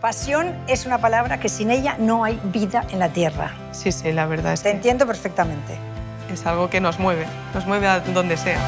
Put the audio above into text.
Pasión es una palabra que sin ella no hay vida en la tierra. Sí, sí, la verdad es Te entiendo perfectamente. es algo que nos mueve, nos mueve a donde sea.